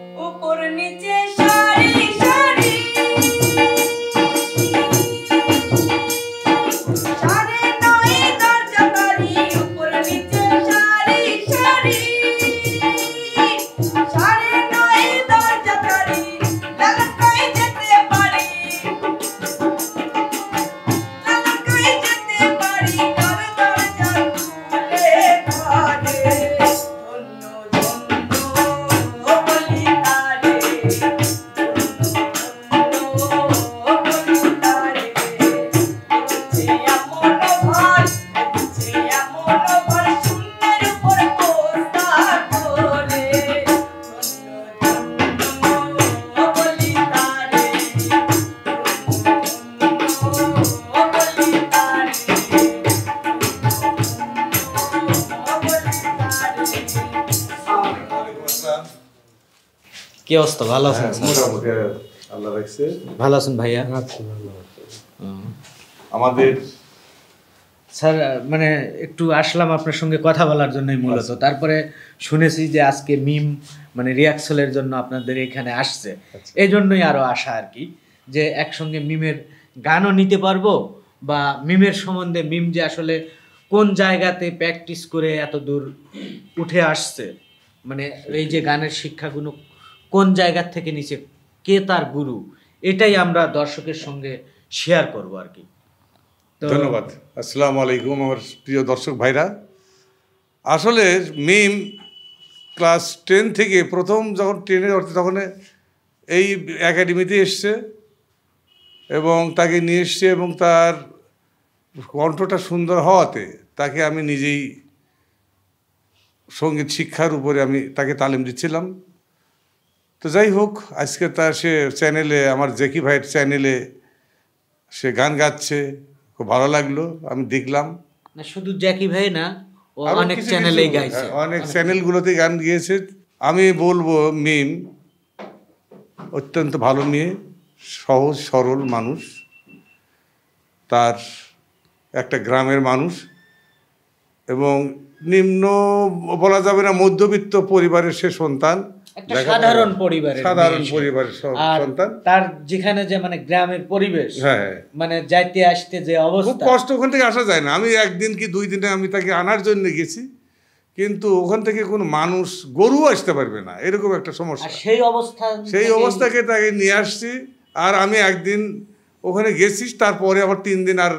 উপর নিচে কি অবস্থা? ভালো আছেন? হ্যাঁ, আল্লাহ রাখছে। ভালো আছেন ভাইয়া? আমাদের স্যার মানে একটু আসলাম আপনার সঙ্গে কথা বলার জন্যই মূলত। তারপরে শুনেছি যে আজকে মিম মানে রিয়াকশনের জন্য আপনাদের এখানে আসছে। এই জন্যই আরও আসা আর কি যে একসঙ্গে মিমের গানও নিতে পারব বা মিমের সম্বন্ধে মিম যে আসলে কোন জায়গাতে প্র্যাকটিস করে এত দূর উঠে আসছে। মানে এই যে গানের শিক্ষাগুলো কোন জায়গার থেকে নিচে, কে তার গুরু? এটাই আমরা দর্শকের সঙ্গে শেয়ার করব আর কি। ধন্যবাদ। আসসালামু আলাইকুম আমার প্রিয় দর্শক ভাইরা। আসলে মিম ক্লাস টেন থেকে প্রথম যখন টেনে তখন এই একাডেমিতে এসছে এবং তাকে নিয়ে এসছে এবং তার কণ্ঠটা সুন্দর হওয়াতে তাকে আমি নিজেই সংগীত শিক্ষার উপরে আমি তাকে তালিম দিচ্ছিলাম। তো যাই হোক আজকে তার সে চ্যানেলে আমার জেকি ভাইয়ের চ্যানেলে সে গান গাচ্ছে খুব ভালো লাগল আমি দেখলাম। না শুধু জ্যাকি ভাই না ও অনেক চ্যানেলেই গাইছে। হ্যাঁ, অনেক চ্যানেলগুলোতে গান গিয়েছে। আমি বলব মিম অত্যন্ত ভালো মেয়ে সহজ সরল মানুষ তার একটা গ্রামের মানুষ এবং নিম্ন বলা যাবে না মধ্যবিত্ত পরিবারের সে সন্তান। একটা সাধারণ পরিবারের সাধারণ পরিবারের সন্তান। তার যেখানে যে মানে গ্রামের পরিবেশ হ্যাঁ মানে যাইতে আসতে যে খুব কষ্ট ওখান থেকে আসা যায় না। আমি একদিন কি দুই দিনে আমি তাকে আনার জন্য গেছি কিন্তু ওখান থেকে কোনো মানুষ গরু আসতে পারবে না। এরকম একটা সমস্যা। সেই অবস্থা সেই অবস্থাকে তাকে নিয়ে আসছি আর আমি একদিন ওখানে গেছিস তারপরে আবার তিন দিন আর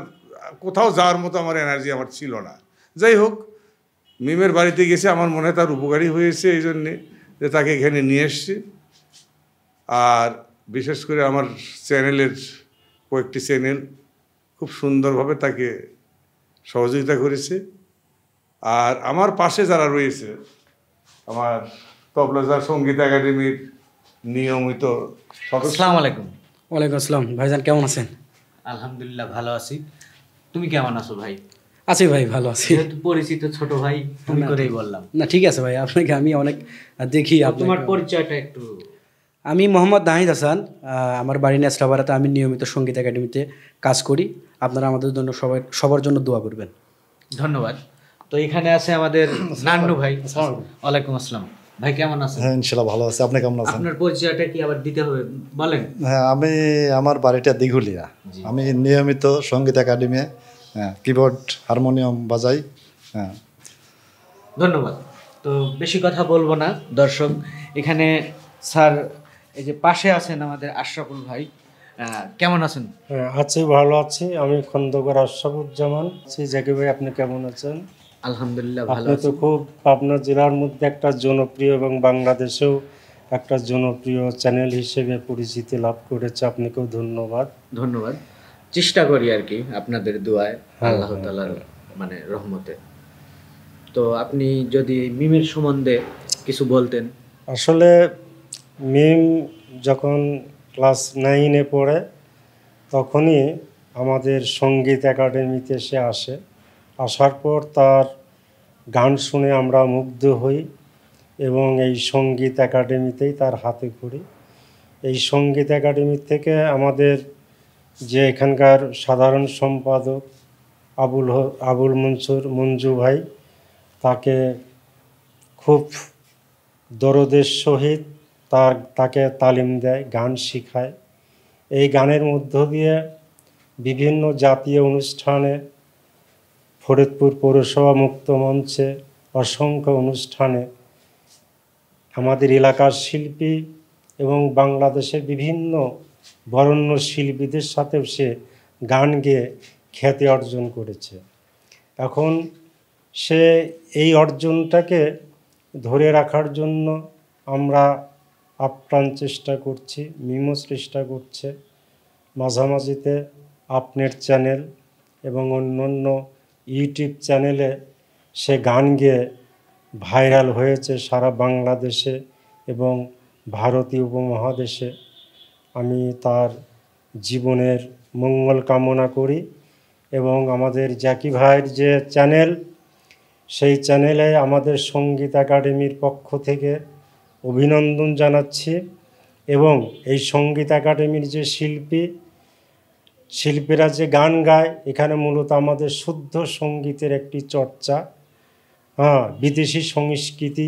কোথাও যাওয়ার মতো আমার এনার্জি আমার ছিল না। যাই হোক মিমের বাড়িতে গেছে আমার মনে হয় তার উপকারী হয়েছে এই জন্যে। যে তাকে এখানে নিয়ে এসছি। আর বিশেষ করে আমার চ্যানেলের কয়েকটি চ্যানেল খুব সুন্দরভাবে তাকে সহযোগিতা করেছে। আর আমার পাশে যারা রয়েছে আমার তবলাজার সংগীত একাডেমির নিয়মিত আসসালামু আলাইকুম। ওয়ালাইকুম আসসালাম। ভাইজান কেমন আছেন? আলহামদুলিল্লাহ ভালো আছি। তুমি কেমন আছো ভাই? আছি ভাই ভালো আছি। পরিচিত ছোট ভাই তুমি করেই বললাম। না ঠিক আছে ভাই আপনাকে আমি অনেক দেখি তোমার পরিচয়টা একটু আমি মোহাম্মদ নাহিদ হাসান আমার বাড়ি নেসরাবাড়াতে আমি নিয়মিত সংগীত একাডেমিতে কাজ করি। আপনারা আমাদের জন্য সবাই সবার জন্য দোয়া করবেন। ধন্যবাদ। তো এখানে আছে আমাদের নান্নু ভাই। ওয়ালাইকুম আসসালাম। ভাই কেমন আছেন? হ্যাঁ ইনশাল্লাহ ভালো আছে। আপনি কেমন আছেন? আপনার পরিচয়টা কি আবার দিতে হবে? বলেন। হ্যাঁ আমি আমার বাড়িটা দিঘুলিয়া। আমি নিয়মিত সংগীত একাডেমি হ্যাঁ কিবোর্ড হারমোনিয়াম বাজাই হ্যাঁ। ধন্যবাদ। তো বেশি কথা বলব না দর্শক। এখানে স্যার এই যে পাশে আছেন আমাদের আশরাফুল ভাই কেমন আছেন? হ্যাঁ আছি ভালো আছি। আমি খন্দকার আশরাফুজ্জামান। আছি জাকি ভাই আপনি কেমন আছেন? আলহামদুলিল্লাহ ভালো আপনি তো খুব পাবনা জেলার মধ্যে একটা জনপ্রিয় এবং বাংলাদেশেও একটা জনপ্রিয় চ্যানেল হিসেবে পরিচিতি লাভ করেছে। আপনাকেও ধন্যবাদ। ধন্যবাদ। চেষ্টা করি আর কি আপনাদের দোয়ায় হ্যাঁ, আল্লাহ হ্যাঁ, তালার মানে রহমতে। তো আপনি যদি মিমের সম্বন্ধে কিছু বলতেন। আসলে মিম যখন ক্লাস নাইনে পড়ে তখনই আমাদের সংগীত একাডেমিতে সে আসে। আসার পর তার গান শুনে আমরা মুগ্ধ হই এবং এই সংগীত একাডেমিতেই তার হাতে করি। এই সংগীত একাডেমি থেকে আমাদের যে এখানকার সাধারণ সম্পাদক আবুল আবুল মনসুর মঞ্জু ভাই, তাকে খুব দরদের সহিত তার, তাকে তালিম দেয়, গান শিখায়। এই গানের মধ্য দিয়ে বিভিন্ন জাতীয় অনুষ্ঠানে ফরিদপুর পৌরসভা মুক্ত মঞ্চে অসংখ্য অনুষ্ঠানে আমাদের এলাকার শিল্পী এবং বাংলাদেশের বিভিন্ন বরণ্য শিল্পীদের সাথেও সে গান গেয়ে খ্যাতি অর্জন করেছে। এখন সে এই অর্জনটাকে ধরে রাখার জন্য আমরা আপ্রাণ চেষ্টা করছি, মিমো চেষ্টা করছে। মাঝামাঝিতে আপনার চ্যানেল এবং অন্যান্য ইউটিউব চ্যানেলে সে গান গেয়ে ভাইরাল হয়েছে সারা বাংলাদেশে এবং ভারতীয় উপমহাদেশে। আমি তার জীবনের মঙ্গল কামনা করি এবং আমাদের জ্যাকি ভাইয়ের যে চ্যানেল, সেই চ্যানেলে আমাদের সংগীত একাডেমির পক্ষ থেকে অভিনন্দন জানাচ্ছি এবং এই সংগীত একাডেমির যে শিল্পী, শিল্পীরা যে গান গায়, এখানে মূলত আমাদের শুদ্ধ সঙ্গীতের একটি চর্চা। হ্যাঁ বিদেশি সংস্কৃতি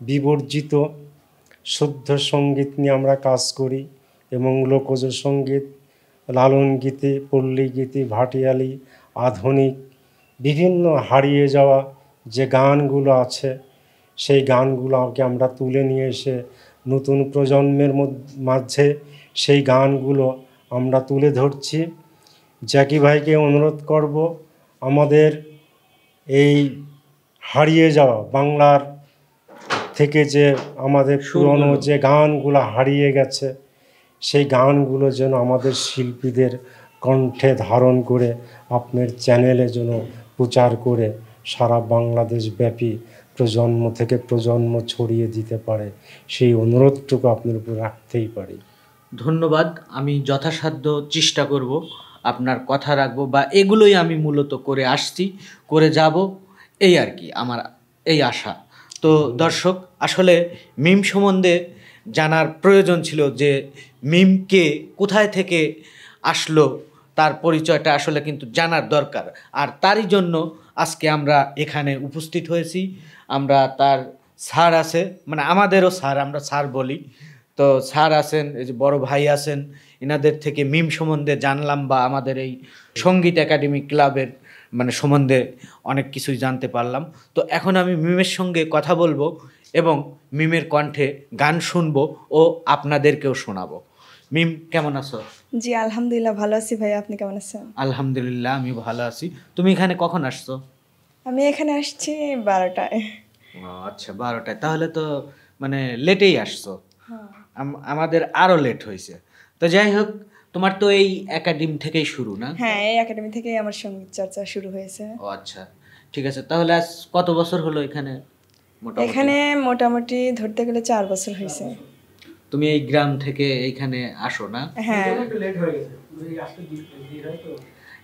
বিবর্জিত, শুদ্ধ সংগীত নিয়ে আমরা কাজ করি। এবং লোকজ সংগীত লালন গীতি পল্লী গীতি ভাটিয়ালি আধুনিক বিভিন্ন হারিয়ে যাওয়া যে গানগুলো আছে সেই গানগুলোকে আমরা তুলে নিয়ে এসে নতুন প্রজন্মের মাঝে সেই গানগুলো আমরা তুলে ধরছি। জ্যাকি ভাইকে অনুরোধ করব আমাদের এই হারিয়ে যাওয়া বাংলার থেকে যে আমাদের পুরনো যে গানগুলো হারিয়ে গেছে সেই গানগুলো যেন আমাদের শিল্পীদের কণ্ঠে ধারণ করে, আপনার চ্যানেলে যেন প্রচার করে সারা বাংলাদেশ ব্যাপী প্রজন্ম থেকে প্রজন্ম ছড়িয়ে দিতে পারে। সেই অনুরোধটুকু আপনার উপর রাখতেই পারি। ধন্যবাদ। আমি যথাসাধ্য চেষ্টা করব আপনার কথা রাখব বা এগুলোই আমি মূলত করে আসছি, করে যাব, এই আর কি, আমার এই আশা। তো দর্শক, আসলে মিম সম্বন্ধে জানার প্রয়োজন ছিল যে মিমকে কোথায় থেকে আসলো, তার পরিচয়টা আসলে কিন্তু জানার দরকার। আর তারই জন্য আজকে আমরা এখানে উপস্থিত হয়েছি। আমরা তার স্যার আছে মানে আমাদেরও স্যার, আমরা স্যার বলি। তো স্যার আছেন, এই যে বড় ভাই আছেন এনাদের থেকে মিম সম্বন্ধে জানলাম বা আমাদের এই সংগীত একাডেমি ক্লাবের মানে সম্বন্ধে অনেক কিছুই জানতে পারলাম। তো এখন আমি মিমের সঙ্গে কথা বলব এবং মিমের কণ্ঠে গান শুনব ও আপনাদেরকেও শোনাবো। মিম কেমন আছো? জি আলহামদুলিল্লাহ ভালো আছি ভাই আপনি কেমন আছেন? আলহামদুলিল্লাহ আমি ভালো আছি। তুমি এখানে কখন আসছো? আমি এখানে আসছি বারোটায়। আচ্ছা বারোটায়। তাহলে তো মানে লেটেই আসছো। আমাদের আরও লেট হয়েছে। তো যাই হোক তোমার তো এই একাডেমি থেকেই শুরু না? হ্যাঁ এই একাডেমি থেকে আমার সংগীত চর্চা শুরু হয়েছে। ও আচ্ছা। ঠিক আছে তাহলে আজ কত বছর হলো এখানে এখানে মোটামুটি ধরতে গেলে চার বছর হয়েছে। তুমি এই গ্রাম থেকে এইখানে আসো না? হ্যাঁ।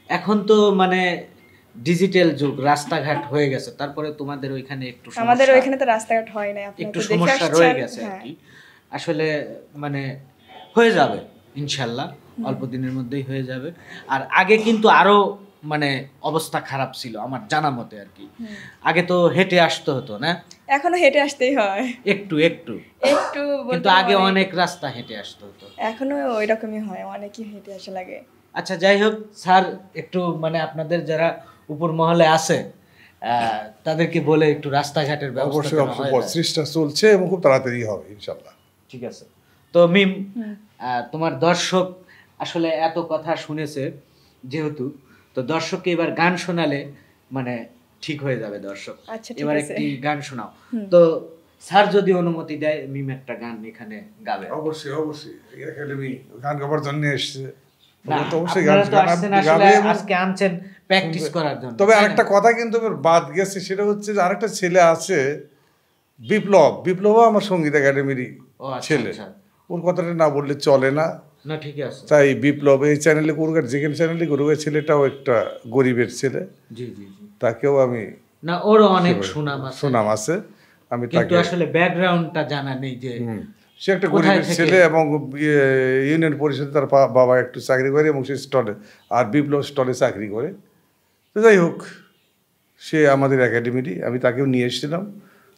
এখন তো মানে ডিজিটাল যুগ রাস্তাঘাট হয়ে গেছে। তারপরে তোমাদের ওইখানে একটু আমাদের ওইখানে তো রাস্তাঘাট হয় না একটু সমস্যা রয়ে গেছে আর হ্যাঁ কি। আসলে মানে হয়ে যাবে ইনশাল্লাহ। অল্প দিনের মধ্যেই হয়ে যাবে। আর আগে কিন্তু আরও মানে অবস্থা খারাপ ছিল আমার জানা মতে আর কি। আগে তো হেঁটে আসতে হতো না? এখনও হেঁটে আসতেই হয়। একটু একটু। একটু কিন্তু আগে অনেক- রাস্তা হেঁটে আসতে হতো। এখনও ওই রকমই হয় অনেকই হেঁটে আসা লাগে। আচ্ছা যাই হোক স্যার একটু মানে আপনাদের যারা উপর মহলে আছে আহ, তাদেরকে বলে একটু রাস্তাঘাটের ব্যবস্থা অবশ্যই অবশ্যই। প্রচেষ্টা চলছে এবং খুব তাড়াতাড়ি হবে ইনশাল্লাহ ঠিক আছে। তো মিম আহ, তোমার দর্শক আসলে এত কথা শুনেছে যেহেতু তো দর্শককে এবার গান শোনালে মানে ঠিক হয়ে যাবে দর্শক। আচ্ছা, এবার একটি গান শোনাও। তো স্যার যদি অনুমতি দেয় মিম একটা গান এখানে গাবে। অবশ্যই অবশ্যই। একাডেমি গান গাবার জন্য এসছে। না, ওরা তো অবশ্যই গান আপনারা তো গান- আসছেন গাবে। আসলে এবং- আজকে আনছেন প্র্যাকটিস করার জন্য তবে? আরেকটা কথা কিন্তু বাদ গেছে সেটা হচ্ছে যে আরেকটা ছেলে আছে বিপ্লব। বিপ্লবও আমার সংগীত একাডেমিরই আচ্ছা, ছেলে। আচ্ছা। ওর কথাটা না বললে চলে না। না ঠিক আছে। তাই বিপ্লব এই চ্যানেলে করুক আর যেখানে চ্যানেলে করুক ছেলেটাও একটা গরিবের ছেলে। জি জি তাকেও আমি না ওরও অনেক সুনাম আছে। সুনাম আছে। আমি কিন্তু তাকে আসলে ব্যাকগ্রাউন্ডটা জানা নেই যে সে একটা গরিবের ছেলে এবং ইউনিয়ন পরিষদে তার বাবা একটু চাকরি করে এবং সে স্টলে আর বিপ্লব স্টলে চাকরি করে। তো যাই হোক সে আমাদের একাডেমিরই আমি তাকেও নিয়ে এসেছিলাম।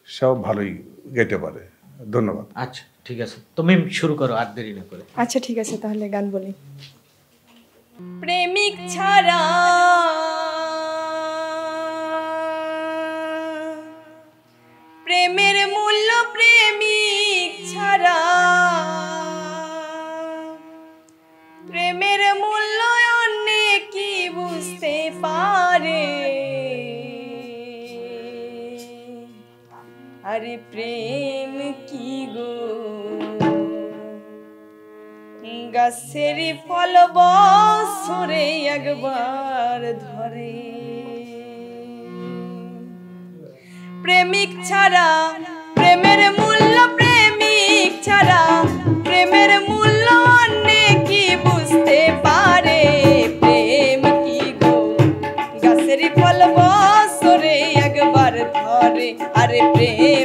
সেও ভালোই গেতে পারে। ধন্যবাদ। আচ্ছা। ঠিক আছে তুমি শুরু করো আর দেরি না করে। আচ্ছা ঠিক আছে তাহলে গান বলি। প্রেমিক ছাড়া গাছেরি ফল বছরে একবার ধরে। প্রেমিক ছাড়া প্রেমের মূল্য, প্রেমিক ছাড়া প্রেমের মূল্য কি বুঝতে পারে? প্রেম কি গো? গাছেরি ফল বছরে একবার ধরে। আরে প্রেম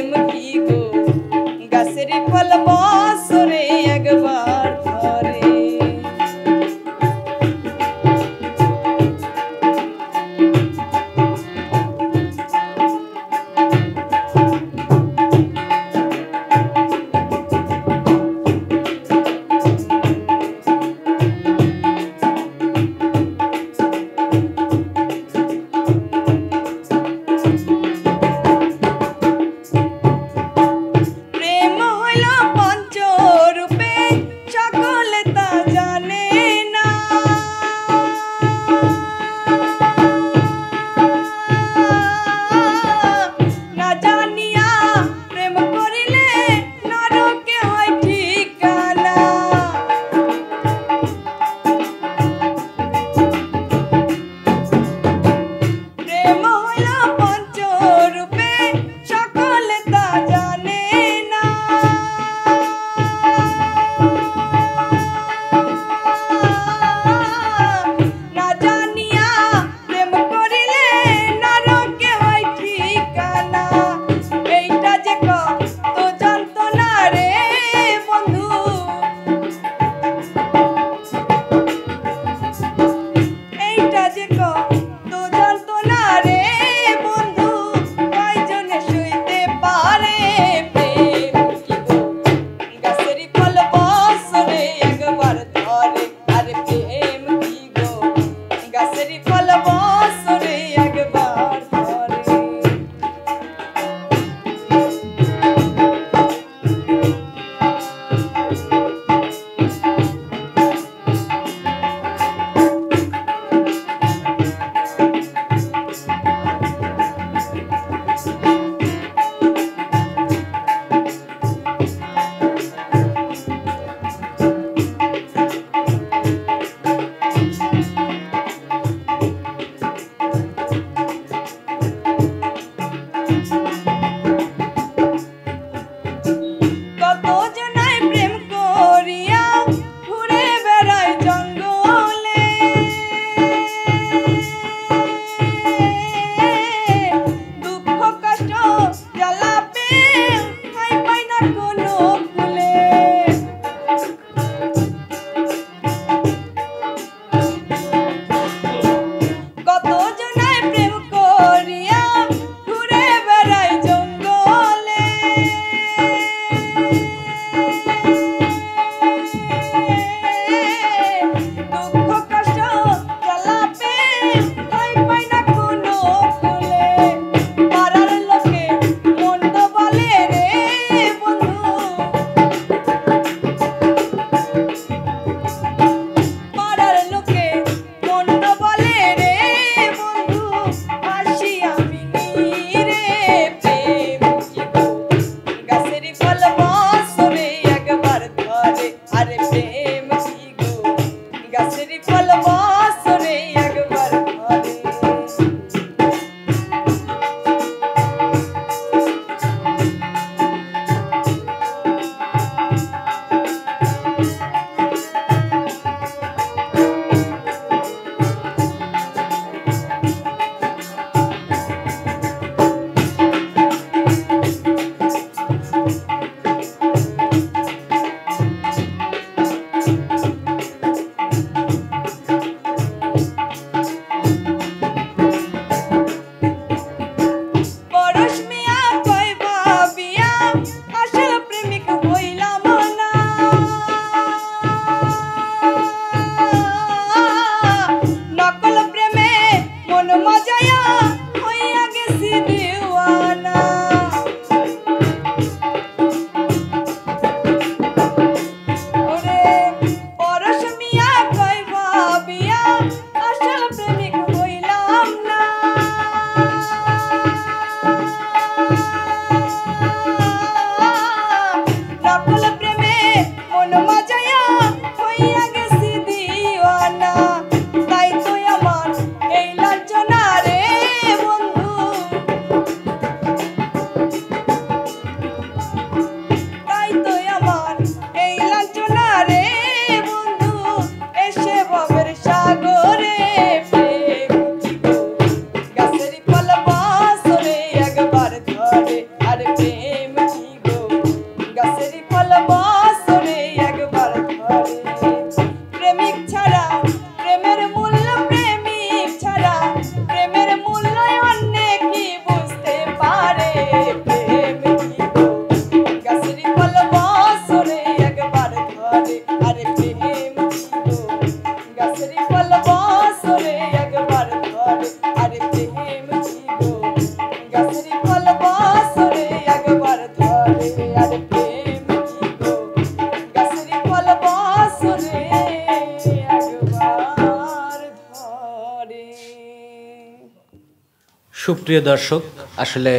সুপ্রিয় দর্শক, আসলে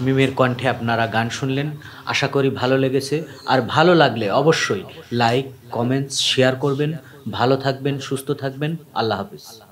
মিমের কণ্ঠে আপনারা গান শুনলেন। আশা করি ভালো লেগেছে। আর ভালো লাগলে অবশ্যই লাইক কমেন্টস শেয়ার করবেন। ভালো থাকবেন, সুস্থ থাকবেন। আল্লাহ হাফিজ।